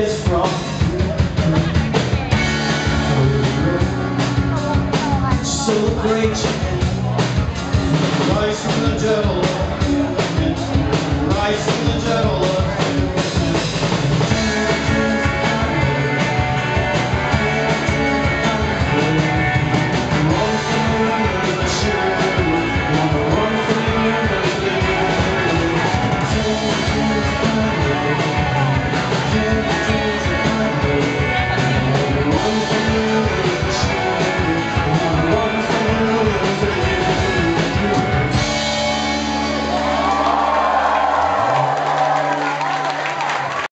is kiss from celebration rise from the devil